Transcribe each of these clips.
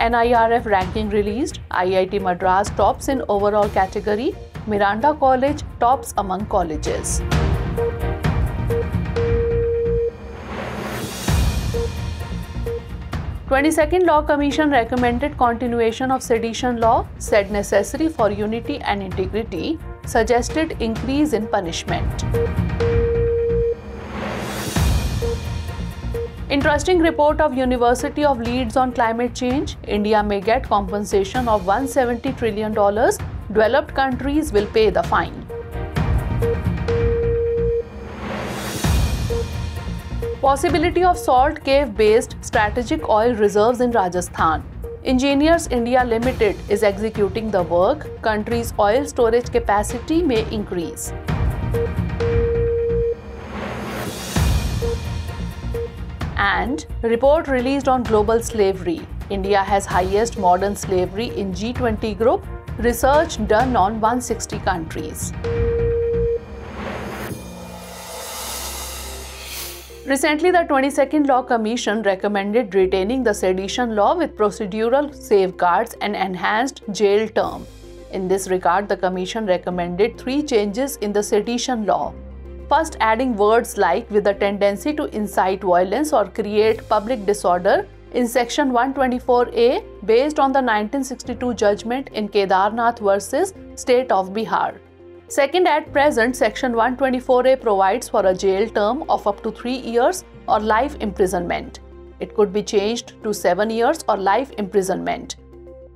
NIRF ranking released, IIT Madras tops in overall category, Miranda College tops among colleges. 22nd Law Commission recommended continuation of sedition law, said necessary for unity and integrity, suggested increase in punishment. Interesting report of University of Leeds on climate change. India may get compensation of 170 trillion dollars. Developed countries will pay the fine. Possibility of salt cave based strategic oil reserves in Rajasthan. Engineers India Limited is executing the work. Country's oil storage capacity may increase. And report released on global slavery. India has highest modern slavery in G20 group. Research done on 160 countries. Recently, the 22nd Law Commission recommended retaining the sedition law with procedural safeguards and enhanced jail term. In this regard, the Commission recommended three changes in the sedition law. First, adding words like with a tendency to incite violence or create public disorder in Section 124A based on the 1962 judgment in Kedarnath versus State of Bihar. Second, at present, Section 124A provides for a jail term of up to 3 years or life imprisonment. It could be changed to 7 years or life imprisonment.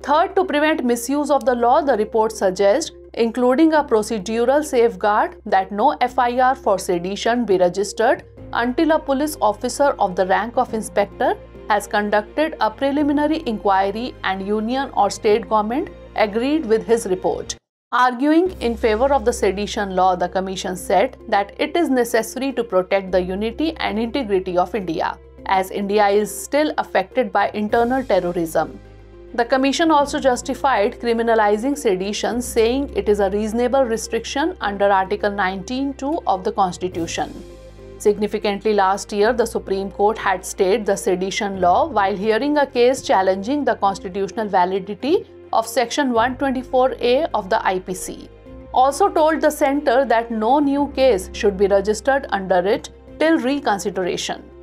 Third, to prevent misuse of the law, the report suggests including a procedural safeguard that no FIR for sedition be registered until a police officer of the rank of inspector has conducted a preliminary inquiry and union or state government agreed with his report. Arguing in favor of the sedition law, the Commission said that it is necessary to protect the unity and integrity of India, as India is still affected by internal terrorism. The Commission also justified criminalizing sedition, saying it is a reasonable restriction under Article 19.2 of the Constitution. Significantly, last year, the Supreme Court had stayed the sedition law while hearing a case challenging the constitutional validity of Section 124A of the IPC. Also told the centre that no new case should be registered under it till reconsideration.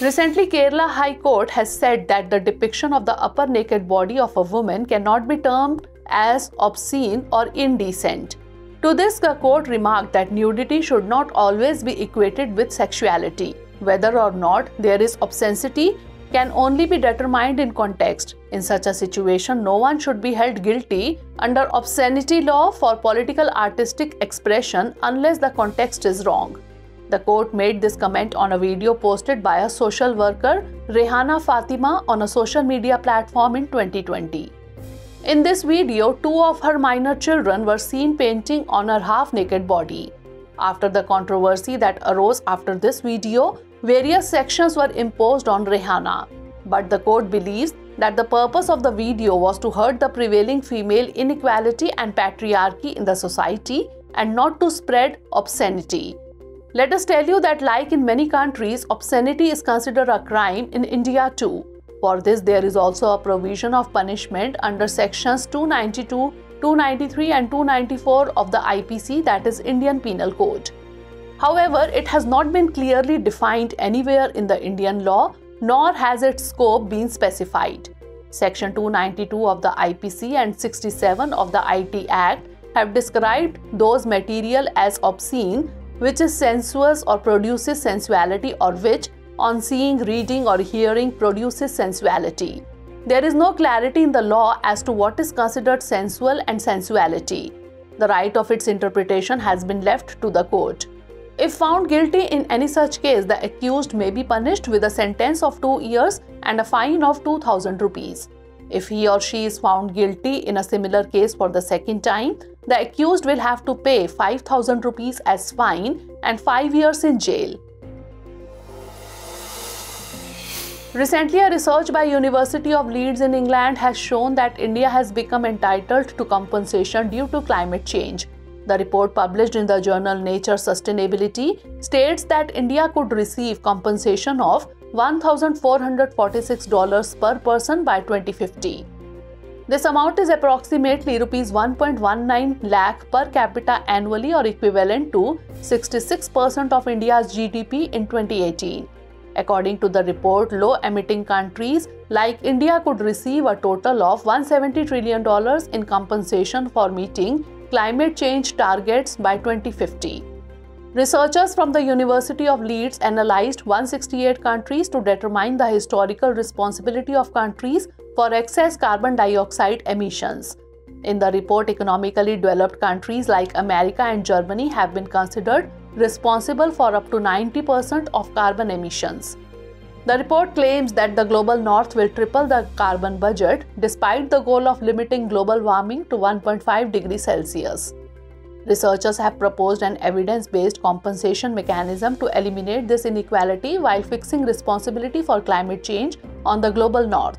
Recently, Kerala High Court has said that the depiction of the upper naked body of a woman cannot be termed as obscene or indecent. To this, the court remarked that nudity should not always be equated with sexuality. Whether or not there is obscenity can only be determined in context. In such a situation, no one should be held guilty under obscenity law for political artistic expression unless the context is wrong. The court made this comment on a video posted by a social worker, Rehana Fatima, on a social media platform in 2020. In this video, two of her minor children were seen painting on her half naked body. After the controversy that arose after this video, various sections were imposed on Rehana. But the court believes that the purpose of the video was to hurt the prevailing female inequality and patriarchy in the society and not to spread obscenity. Let us tell you that, like in many countries, obscenity is considered a crime in India too. For this, there is also a provision of punishment under sections 292, 293, and 294 of the IPC, that is, Indian Penal Code. However, it has not been clearly defined anywhere in the Indian law, nor has its scope been specified. Section 292 of the IPC and 67 of the IT Act have described those material as obscene which is sensuous or produces sensuality or which on seeing, reading or hearing produces sensuality. There is no clarity in the law as to what is considered sensual and sensuality. The right of its interpretation has been left to the court. If found guilty in any such case, the accused may be punished with a sentence of 2 years and a fine of 2000 rupees. If he or she is found guilty in a similar case for the second time, the accused will have to pay 5000 rupees as fine and 5 years in jail. Recently, a research by University of Leeds in England has shown that India has become entitled to compensation due to climate change. The report published in the journal Nature Sustainability states that India could receive compensation of $1,446 per person by 2050. This amount is approximately rupees 1.19 lakh per capita annually or equivalent to 66% of India's GDP in 2018. According to the report, low emitting countries like India could receive a total of $170 trillion in compensation for meeting climate change targets by 2050. Researchers from the University of Leeds analyzed 168 countries to determine the historical responsibility of countries for excess carbon dioxide emissions. In the report, economically developed countries like America and Germany have been considered responsible for up to 90% of carbon emissions. The report claims that the global north will triple the carbon budget despite the goal of limiting global warming to 1.5 degrees Celsius. Researchers have proposed an evidence based compensation mechanism to eliminate this inequality while fixing responsibility for climate change on the global north.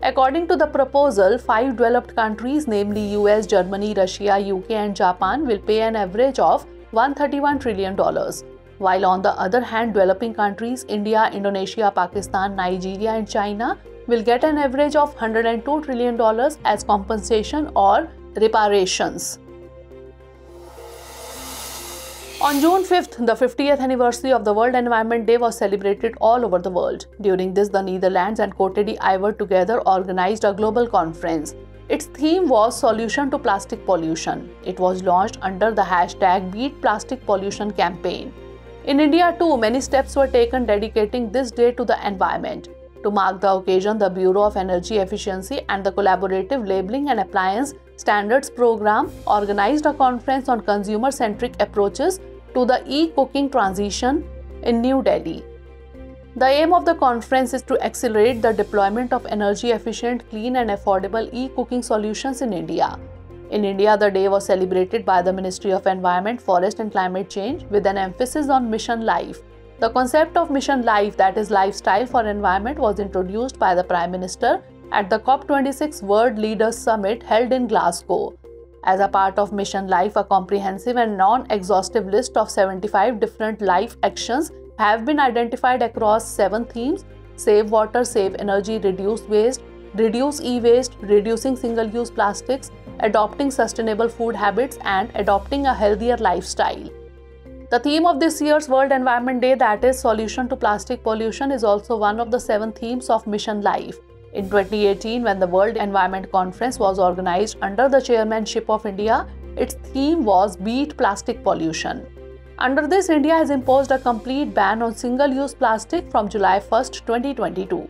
According to the proposal, five developed countries, namely US, Germany, Russia, UK, and Japan, will pay an average of $131 trillion. While on the other hand, developing countries, India, Indonesia, Pakistan, Nigeria, and China, will get an average of $102 trillion as compensation or reparations. On June 5th, the 50th anniversary of the World Environment Day was celebrated all over the world. During this, the Netherlands and Cote d'Ivoire together organized a global conference. Its theme was Solution to Plastic Pollution. It was launched under the hashtag Beat Plastic Pollution campaign. In India, too, many steps were taken dedicating this day to the environment. To mark the occasion, the Bureau of Energy Efficiency and the Collaborative Labeling and Appliance Standards Program organized a conference on consumer centric approaches to the e cooking transition in New Delhi. The aim of the conference is to accelerate the deployment of energy efficient, clean, and affordable e cooking solutions in India. In India, the day was celebrated by the Ministry of Environment, Forest and Climate Change with an emphasis on Mission Life. The concept of Mission Life, that is, lifestyle for environment, was introduced by the Prime Minister at the COP26 World Leaders Summit held in Glasgow. As a part of Mission Life, a comprehensive and non exhaustive list of 75 different life actions have been identified across seven themes save water, save energy, reduce waste, reduce e waste, reducing single use plastics, adopting sustainable food habits, and adopting a healthier lifestyle. The theme of this year's World Environment Day, that is Solution to Plastic Pollution, is also one of the seven themes of Mission Life. In 2018, when the World Environment Conference was organized under the chairmanship of India, its theme was Beat Plastic Pollution. Under this, India has imposed a complete ban on single use plastic from July 1, 2022.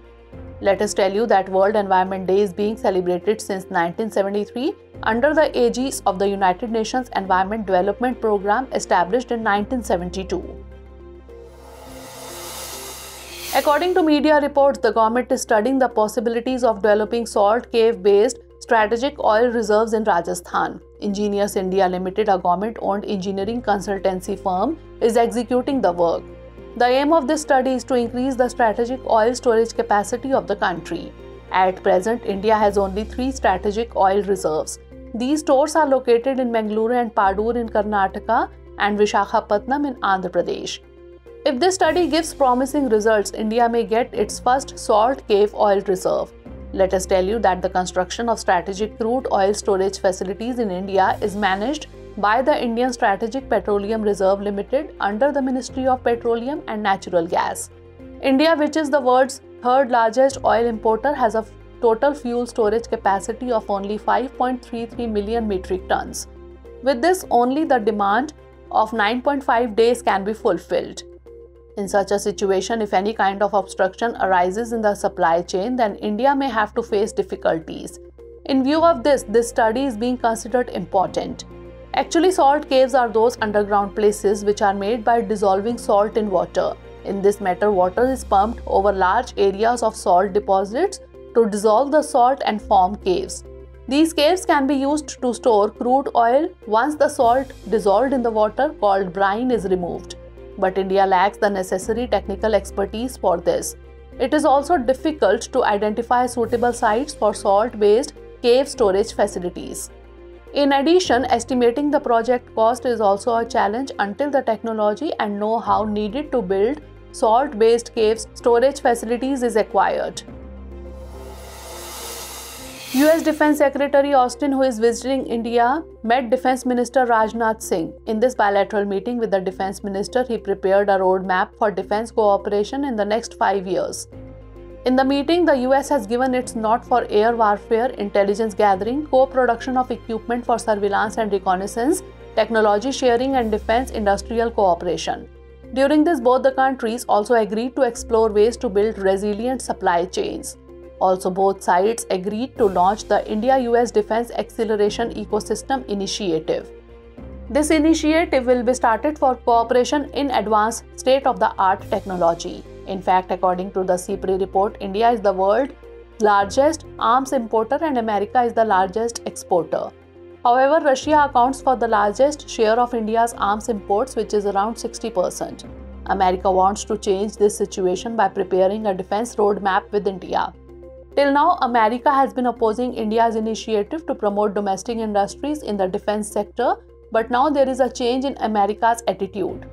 Let us tell you that World Environment Day is being celebrated since 1973 under the aegis of the United Nations Environment Development Programme established in 1972. According to media reports, the government is studying the possibilities of developing salt cave based strategic oil reserves in Rajasthan. Engineers India Limited, a government owned engineering consultancy firm, is executing the work. The aim of this study is to increase the strategic oil storage capacity of the country. At present, India has only three strategic oil reserves these stores are located in Mangalore and Padur in Karnataka and Vishakhapatnam in Andhra Pradesh. If this study gives promising results, India may get its first salt cave oil reserve. Let us tell you that the construction of strategic crude oil storage facilities in India is managed by the Indian Strategic Petroleum Reserve Limited under the Ministry of Petroleum and Natural Gas. India, which is the world's third largest oil importer, has a total fuel storage capacity of only 5.33 million metric tons. With this, only the demand of 9.5 days can be fulfilled. In such a situation, if any kind of obstruction arises in the supply chain, then India may have to face difficulties. In view of this, this study is being considered important. Actually, salt caves are those underground places which are made by dissolving salt in water. In this matter, water is pumped over large areas of salt deposits to dissolve the salt and form caves. These caves can be used to store crude oil once the salt dissolved in the water called brine is removed. But India lacks the necessary technical expertise for this. It is also difficult to identify suitable sites for salt based cave storage facilities. In addition, estimating the project cost is also a challenge until the technology and know how needed to build salt based caves storage facilities is acquired. US Defense Secretary Austin, who is visiting India, met Defense Minister Rajnath Singh. In this bilateral meeting with the Defense Minister, he prepared a roadmap for defense cooperation in the next five years. In the meeting, the US has given its nod for air warfare, intelligence gathering, co production of equipment for surveillance and reconnaissance, technology sharing, and defense industrial cooperation. During this, both the countries also agreed to explore ways to build resilient supply chains. Also, both sides agreed to launch the India US Defense Acceleration Ecosystem Initiative. This initiative will be started for cooperation in advanced state of the art technology. In fact, according to the SIPRI report, India is the world's largest arms importer and America is the largest exporter. However, Russia accounts for the largest share of India's arms imports, which is around 60%. America wants to change this situation by preparing a defense roadmap with India. Till now, America has been opposing India's initiative to promote domestic industries in the defense sector, but now there is a change in America's attitude.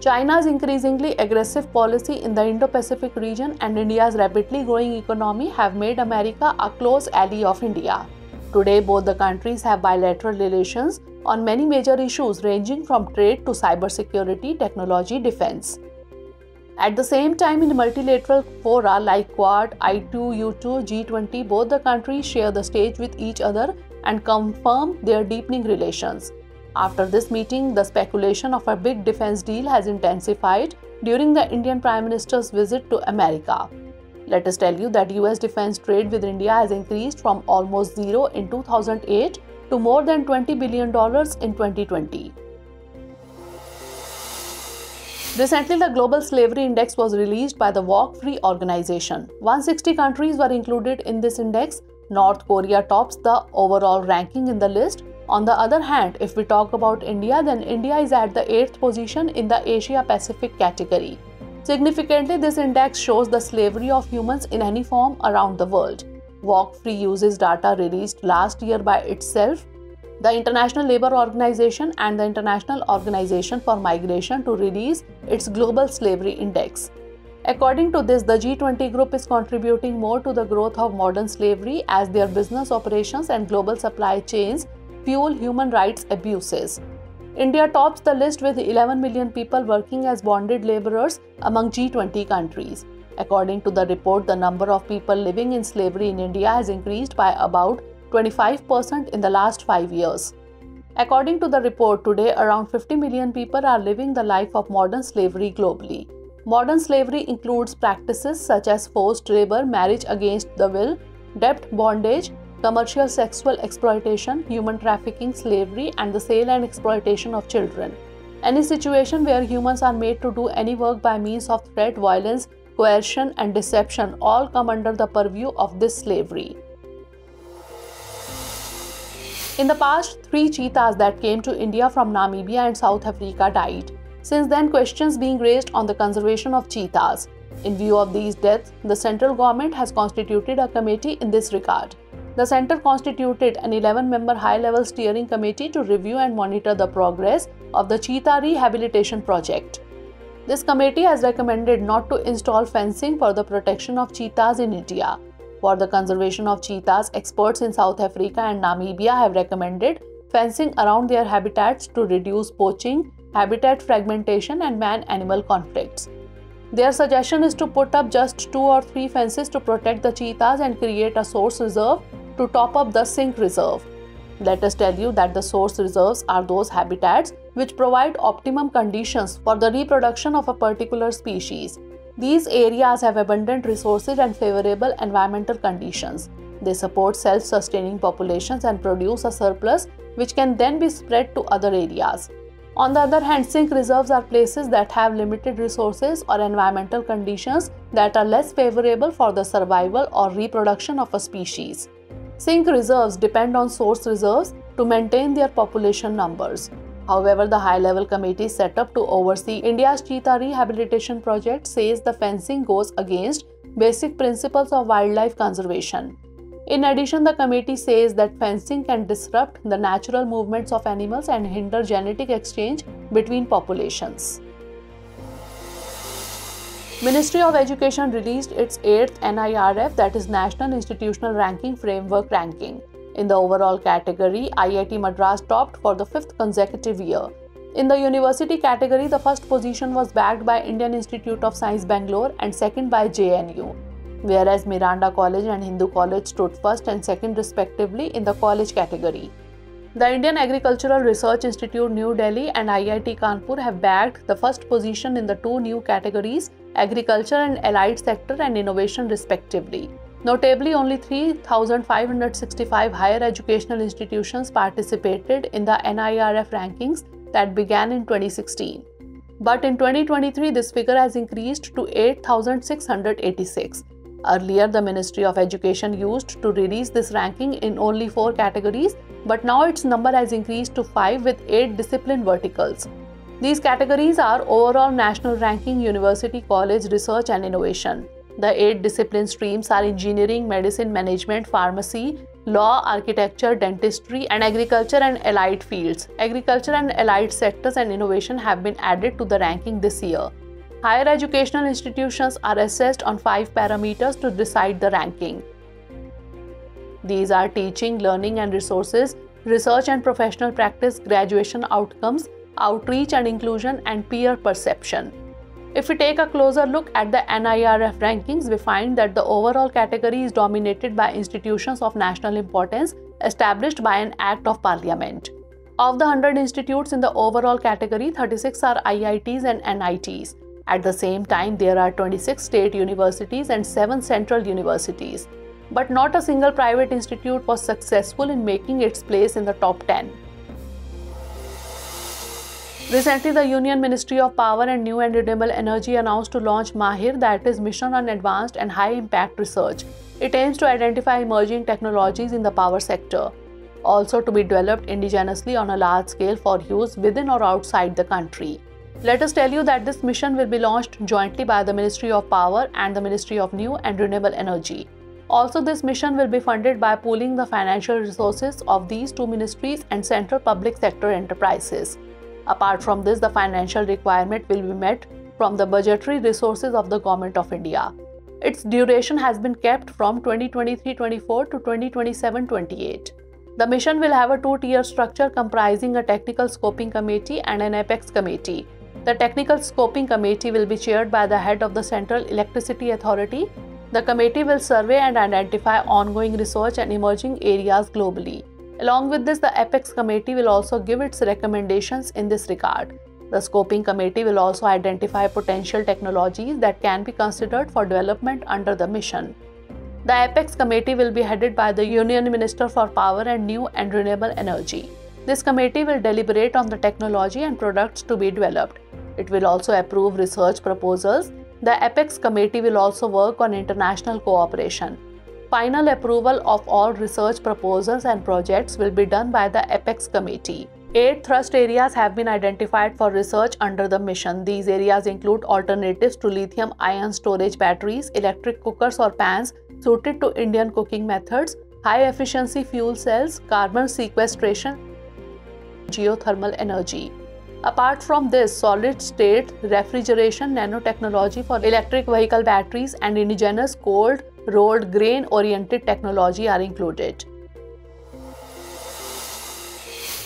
China's increasingly aggressive policy in the Indo Pacific region and India's rapidly growing economy have made America a close ally of India. Today, both the countries have bilateral relations on many major issues ranging from trade to cybersecurity, technology, defense. At the same time, in multilateral fora like Quad, I2, U2, G20, both the countries share the stage with each other and confirm their deepening relations. After this meeting, the speculation of a big defense deal has intensified during the Indian Prime Minister's visit to America. Let us tell you that US defense trade with India has increased from almost zero in 2008 to more than $20 billion in 2020. Recently, the Global Slavery Index was released by the Walk Free organization. 160 countries were included in this index. North Korea tops the overall ranking in the list. On the other hand, if we talk about India, then India is at the 8th position in the Asia Pacific category. Significantly, this index shows the slavery of humans in any form around the world. Walk Free uses data released last year by itself the International Labour Organization and the International Organization for Migration to release its Global Slavery Index. According to this, the G20 group is contributing more to the growth of modern slavery as their business operations and global supply chains fuel human rights abuses. India tops the list with 11 million people working as bonded laborers among G20 countries. According to the report, the number of people living in slavery in India has increased by about 25% in the last five years. According to the report, today around 50 million people are living the life of modern slavery globally. Modern slavery includes practices such as forced labor, marriage against the will, debt bondage, commercial sexual exploitation, human trafficking, slavery, and the sale and exploitation of children. Any situation where humans are made to do any work by means of threat, violence, coercion, and deception all come under the purview of this slavery. In the past, three cheetahs that came to India from Namibia and South Africa died. Since then, questions being raised on the conservation of cheetahs. In view of these deaths, the central government has constituted a committee in this regard. The center constituted an 11 member high level steering committee to review and monitor the progress of the cheetah rehabilitation project. This committee has recommended not to install fencing for the protection of cheetahs in India. For the conservation of cheetahs, experts in South Africa and Namibia have recommended fencing around their habitats to reduce poaching, habitat fragmentation, and man animal conflicts. Their suggestion is to put up just two or three fences to protect the cheetahs and create a source reserve to top up the sink reserve. Let us tell you that the source reserves are those habitats which provide optimum conditions for the reproduction of a particular species. These areas have abundant resources and favorable environmental conditions. They support self sustaining populations and produce a surplus which can then be spread to other areas. On the other hand, sink reserves are places that have limited resources or environmental conditions that are less favorable for the survival or reproduction of a species. Sink reserves depend on source reserves to maintain their population numbers. However, the high level committee set up to oversee India's cheetah rehabilitation project says the fencing goes against basic principles of wildlife conservation. In addition, the committee says that fencing can disrupt the natural movements of animals and hinder genetic exchange between populations. Ministry of Education released its 8th NIRF that is National Institutional Ranking Framework ranking. In the overall category, IIT Madras topped for the fifth consecutive year. In the university category, the first position was bagged by Indian Institute of Science Bangalore and second by JNU, whereas Miranda College and Hindu College stood first and second respectively in the college category. The Indian Agricultural Research Institute New Delhi and IIT Kanpur have bagged the first position in the two new categories agriculture and allied sector and innovation respectively. Notably, only 3,565 higher educational institutions participated in the NIRF rankings that began in 2016. But in 2023, this figure has increased to 8,686. Earlier, the Ministry of Education used to release this ranking in only four categories, but now its number has increased to five with eight discipline verticals. These categories are overall national ranking, university, college, research, and innovation. The eight discipline streams are engineering, medicine, management, pharmacy, law, architecture, dentistry, and agriculture and allied fields. Agriculture and allied sectors and innovation have been added to the ranking this year. Higher educational institutions are assessed on five parameters to decide the ranking. These are teaching, learning and resources, research and professional practice, graduation outcomes, outreach and inclusion, and peer perception. If we take a closer look at the NIRF rankings, we find that the overall category is dominated by institutions of national importance established by an Act of Parliament. Of the 100 institutes in the overall category, 36 are IITs and NITs. At the same time, there are 26 state universities and 7 central universities. But not a single private institute was successful in making its place in the top 10. Recently, the Union Ministry of Power and New and Renewable Energy announced to launch MAHIR, that is Mission on Advanced and High Impact Research. It aims to identify emerging technologies in the power sector, also to be developed indigenously on a large scale for use within or outside the country. Let us tell you that this mission will be launched jointly by the Ministry of Power and the Ministry of New and Renewable Energy. Also, this mission will be funded by pooling the financial resources of these two ministries and central public sector enterprises. Apart from this, the financial requirement will be met from the budgetary resources of the Government of India. Its duration has been kept from 2023-24 to 2027-28. The mission will have a two-tier structure comprising a technical scoping committee and an apex committee the Technical Scoping Committee will be chaired by the head of the Central Electricity Authority. The committee will survey and identify ongoing research and emerging areas globally. Along with this, the Apex Committee will also give its recommendations in this regard. The Scoping Committee will also identify potential technologies that can be considered for development under the mission. The Apex Committee will be headed by the Union Minister for Power and New and Renewable Energy. This committee will deliberate on the technology and products to be developed. It will also approve research proposals. The APEX committee will also work on international cooperation. Final approval of all research proposals and projects will be done by the APEX committee. Eight thrust areas have been identified for research under the mission. These areas include alternatives to lithium ion storage batteries, electric cookers or pans suited to Indian cooking methods, high efficiency fuel cells, carbon sequestration, geothermal energy. Apart from this, solid state refrigeration nanotechnology for electric vehicle batteries and indigenous cold rolled grain oriented technology are included.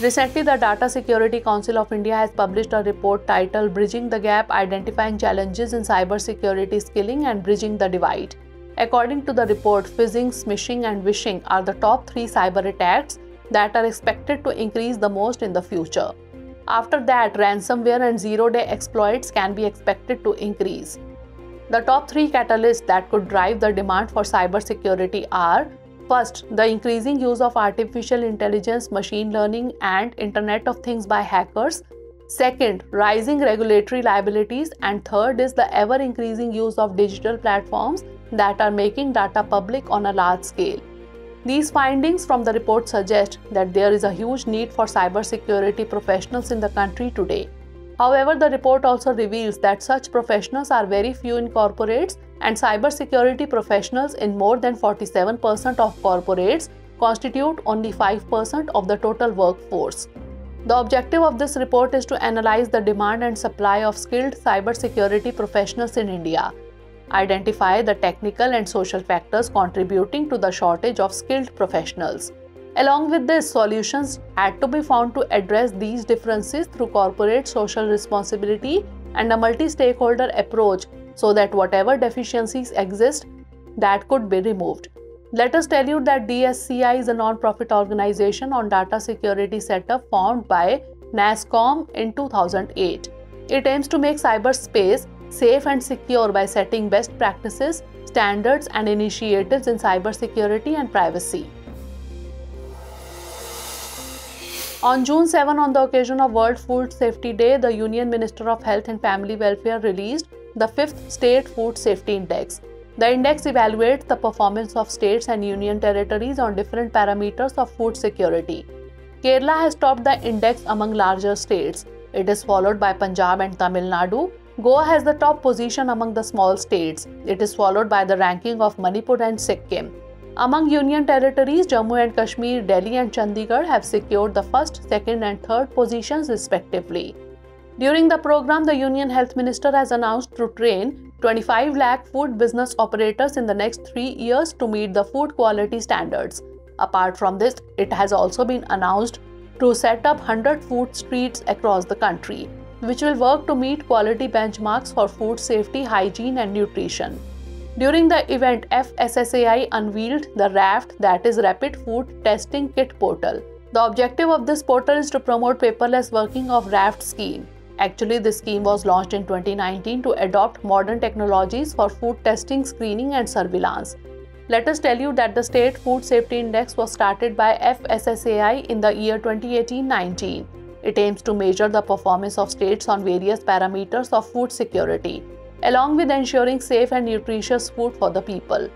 Recently, the Data Security Council of India has published a report titled Bridging the Gap Identifying Challenges in Cybersecurity Skilling and Bridging the Divide. According to the report, phishing, smishing, and vishing are the top three cyber attacks that are expected to increase the most in the future. After that, ransomware and zero day exploits can be expected to increase. The top three catalysts that could drive the demand for cybersecurity are First, the increasing use of artificial intelligence, machine learning, and Internet of Things by hackers. Second, rising regulatory liabilities. And third is the ever increasing use of digital platforms that are making data public on a large scale. These findings from the report suggest that there is a huge need for cybersecurity professionals in the country today. However, the report also reveals that such professionals are very few in corporates and cybersecurity professionals in more than 47% of corporates constitute only 5% of the total workforce. The objective of this report is to analyze the demand and supply of skilled cybersecurity professionals in India identify the technical and social factors contributing to the shortage of skilled professionals. Along with this, solutions had to be found to address these differences through corporate social responsibility and a multi-stakeholder approach so that whatever deficiencies exist that could be removed. Let us tell you that DSCI is a non-profit organization on data security setup formed by NASSCOM in 2008. It aims to make cyberspace safe and secure by setting best practices, standards and initiatives in cybersecurity and privacy. On June 7, on the occasion of World Food Safety Day, the Union Minister of Health and Family Welfare released the 5th State Food Safety Index. The index evaluates the performance of states and union territories on different parameters of food security. Kerala has topped the index among larger states. It is followed by Punjab and Tamil Nadu. Goa has the top position among the small states. It is followed by the ranking of Manipur and Sikkim. Among union territories, Jammu and Kashmir, Delhi, and Chandigarh have secured the first, second, and third positions respectively. During the program, the Union Health Minister has announced to train 25 lakh food business operators in the next three years to meet the food quality standards. Apart from this, it has also been announced to set up 100 food streets across the country, which will work to meet quality benchmarks for food safety, hygiene, and nutrition. During the event, FSSAI unveiled the RAFT that is Rapid Food Testing Kit Portal. The objective of this portal is to promote paperless working of RAFT scheme. Actually, this scheme was launched in 2019 to adopt modern technologies for food testing, screening and surveillance. Let us tell you that the State Food Safety Index was started by FSSAI in the year 2018-19. It aims to measure the performance of states on various parameters of food security along with ensuring safe and nutritious food for the people.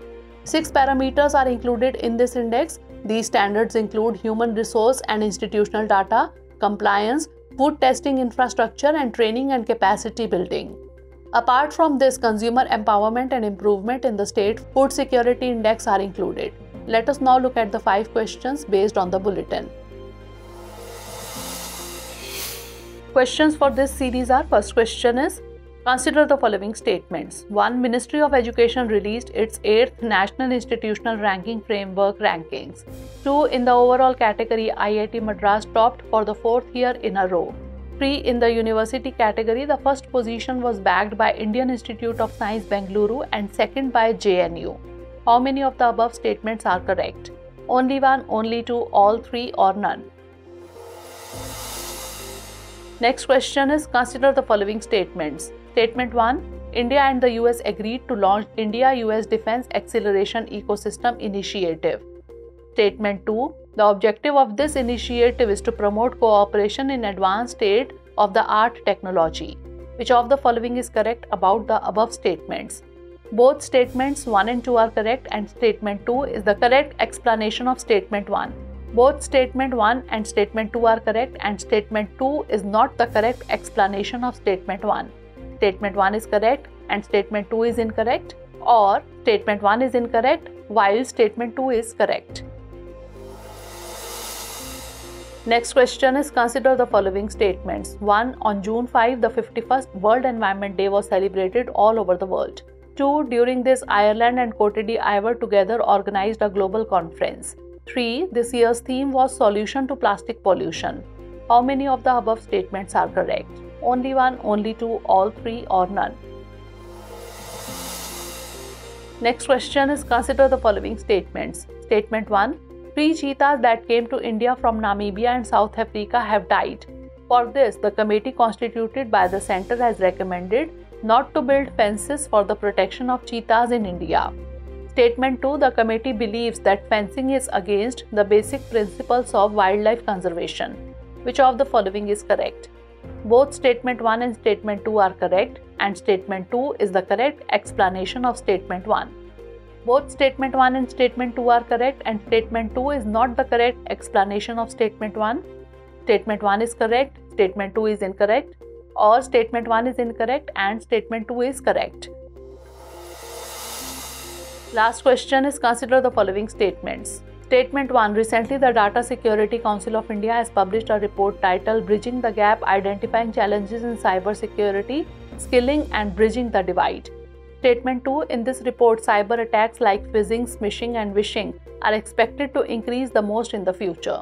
Six parameters are included in this index. These standards include human resource and institutional data, compliance, food testing infrastructure, and training and capacity building. Apart from this, consumer empowerment and improvement in the state food security index are included. Let us now look at the five questions based on the bulletin. Questions for this series are first question is Consider the following statements. 1. Ministry of Education released its 8th National Institutional Ranking Framework rankings. 2. In the overall category, IIT Madras topped for the fourth year in a row. 3. In the university category, the first position was bagged by Indian Institute of Science Bengaluru and second by JNU. How many of the above statements are correct? Only one, only two, all three, or none. Next question is consider the following statements. Statement 1 India and the US agreed to launch India US Defense Acceleration Ecosystem Initiative. Statement 2 The objective of this initiative is to promote cooperation in advanced state of the art technology. Which of the following is correct about the above statements? Both statements 1 and 2 are correct, and statement 2 is the correct explanation of statement 1. Both statement 1 and statement 2 are correct, and statement 2 is not the correct explanation of statement 1 statement 1 is correct and statement 2 is incorrect or statement 1 is incorrect while statement 2 is correct. Next question is consider the following statements. 1. On June 5, the 51st World Environment Day was celebrated all over the world. 2. During this, Ireland and Cote d'Ivoire together organized a global conference. 3. This year's theme was Solution to Plastic Pollution. How many of the above statements are correct? Only one, only two, all three, or none. Next question is consider the following statements. Statement 1 Three cheetahs that came to India from Namibia and South Africa have died. For this, the committee constituted by the center has recommended not to build fences for the protection of cheetahs in India. Statement 2 The committee believes that fencing is against the basic principles of wildlife conservation. Which of the following is correct? Both statement 1 and statement 2 are correct and statement 2 is the correct explanation of statement 1. Both statement 1 and statement 2 are correct and statement 2 is not the correct explanation of statement 1. Statement 1 is correct, statement 2 is incorrect or statement 1 is incorrect and statement 2 is correct. Last question is consider the following statements. Statement 1 Recently, the Data Security Council of India has published a report titled Bridging the Gap Identifying Challenges in Cybersecurity, Skilling and Bridging the Divide. Statement 2 In this report, cyber attacks like phishing, smishing, and vishing are expected to increase the most in the future.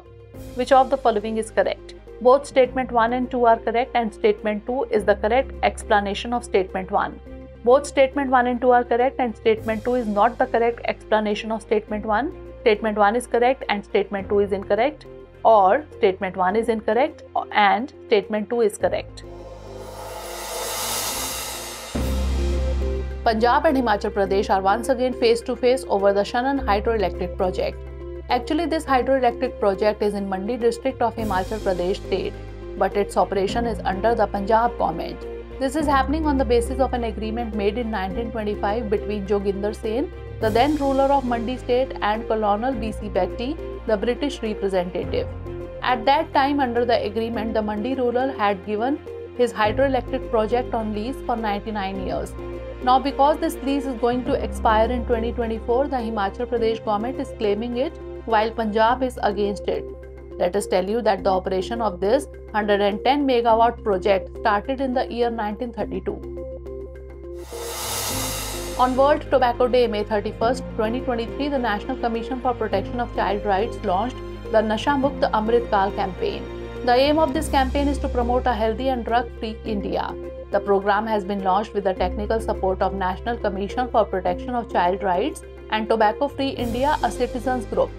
Which of the following is correct? Both statement 1 and 2 are correct, and statement 2 is the correct explanation of statement 1. Both statement 1 and 2 are correct, and statement 2 is not the correct explanation of statement 1. Statement 1 is correct, and statement 2 is incorrect, or statement 1 is incorrect, and statement 2 is correct. Punjab and Himachal Pradesh are once again face to face over the Shanan hydroelectric project. Actually, this hydroelectric project is in Mandi district of Himachal Pradesh state, but its operation is under the Punjab government. This is happening on the basis of an agreement made in 1925 between Joginder Sen, the then ruler of Mandi state, and Colonel B.C. Batty, the British representative. At that time, under the agreement, the Mandi ruler had given his hydroelectric project on lease for 99 years. Now, because this lease is going to expire in 2024, the Himachal Pradesh government is claiming it while Punjab is against it. Let us tell you that the operation of this 110 megawatt project started in the year 1932. On World Tobacco Day, May 31, 2023, the National Commission for Protection of Child Rights launched the Nasha Mukt Amrit Kal campaign. The aim of this campaign is to promote a healthy and drug-free India. The program has been launched with the technical support of National Commission for Protection of Child Rights and Tobacco Free India, a citizens group.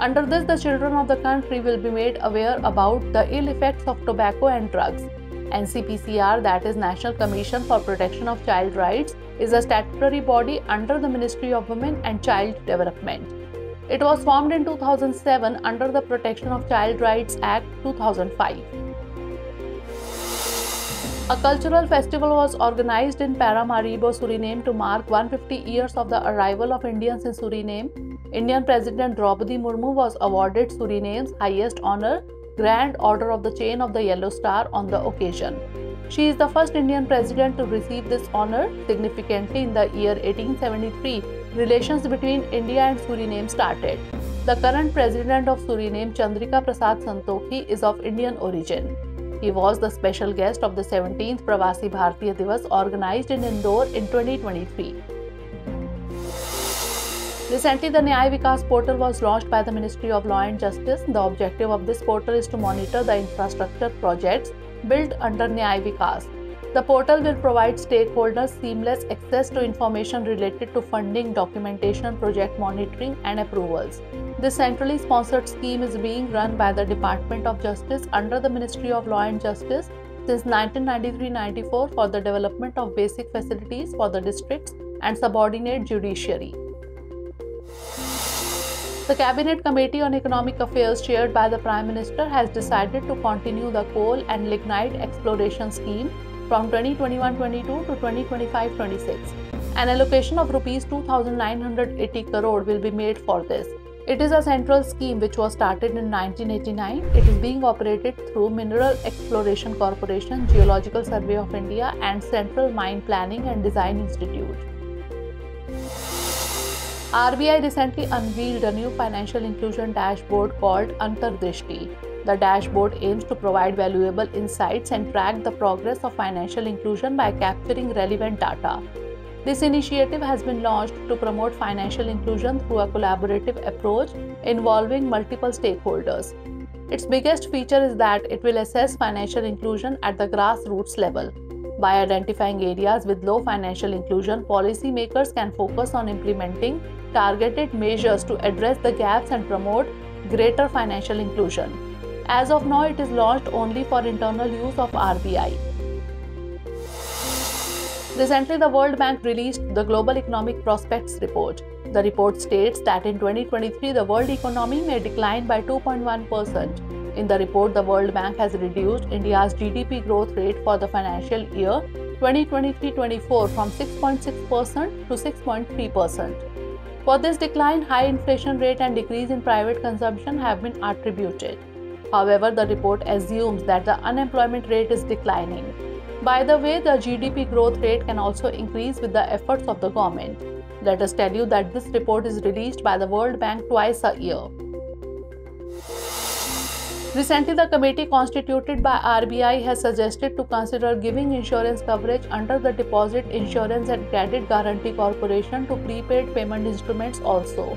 Under this, the children of the country will be made aware about the ill effects of tobacco and drugs. NCPCR, that is National Commission for Protection of Child Rights, is a statutory body under the Ministry of Women and Child Development. It was formed in 2007 under the Protection of Child Rights Act 2005. A cultural festival was organized in Paramaribo, Suriname to mark 150 years of the arrival of Indians in Suriname. Indian President Draupadi Murmu was awarded Suriname's highest honor, Grand Order of the Chain of the Yellow Star, on the occasion. She is the first Indian president to receive this honor. Significantly, in the year 1873, relations between India and Suriname started. The current president of Suriname, Chandrika Prasad Santokhi, is of Indian origin. He was the special guest of the 17th Pravasi Bharatiya Divas organized in Indore in 2023. Recently, the Nyay Vikas portal was launched by the Ministry of Law and Justice. The objective of this portal is to monitor the infrastructure projects built under Nyay Vikas. The portal will provide stakeholders seamless access to information related to funding, documentation, project monitoring, and approvals. This centrally sponsored scheme is being run by the Department of Justice under the Ministry of Law and Justice since 1993-94 for the development of basic facilities for the districts and subordinate judiciary. The Cabinet Committee on Economic Affairs, chaired by the Prime Minister, has decided to continue the coal and lignite exploration scheme from 2021-22 to 2025-26. An allocation of rupees 2980 crore will be made for this. It is a central scheme which was started in 1989. It is being operated through Mineral Exploration Corporation, Geological Survey of India, and Central Mine Planning and Design Institute. RBI recently unveiled a new financial inclusion dashboard called Antardrishti. The dashboard aims to provide valuable insights and track the progress of financial inclusion by capturing relevant data. This initiative has been launched to promote financial inclusion through a collaborative approach involving multiple stakeholders. Its biggest feature is that it will assess financial inclusion at the grassroots level. By identifying areas with low financial inclusion, policymakers can focus on implementing targeted measures to address the gaps and promote greater financial inclusion. As of now, it is launched only for internal use of RBI. Recently, the World Bank released the Global Economic Prospects Report. The report states that in 2023, the world economy may decline by 2.1%. In the report, the World Bank has reduced India's GDP growth rate for the financial year 2023-24 from 6.6% to 6.3%. For this decline, high inflation rate and decrease in private consumption have been attributed. However, the report assumes that the unemployment rate is declining. By the way, the GDP growth rate can also increase with the efforts of the government. Let us tell you that this report is released by the World Bank twice a year. Recently, the committee constituted by RBI has suggested to consider giving insurance coverage under the Deposit Insurance and Credit Guarantee Corporation to prepaid payment instruments also.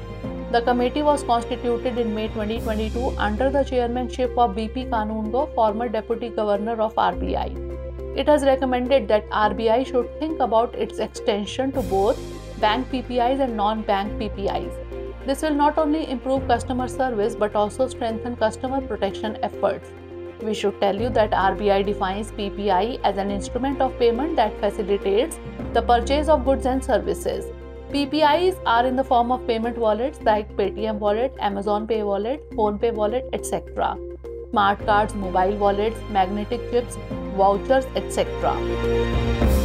The committee was constituted in May 2022 under the chairmanship of BP Kanungo, former Deputy Governor of RBI. It has recommended that RBI should think about its extension to both bank PPIs and non bank PPIs. This will not only improve customer service but also strengthen customer protection efforts. We should tell you that RBI defines PPI as an instrument of payment that facilitates the purchase of goods and services. PPIs are in the form of payment wallets like Paytm wallet, Amazon Pay wallet, PhonePe wallet, etc. Smart cards, mobile wallets, magnetic chips, vouchers, etc.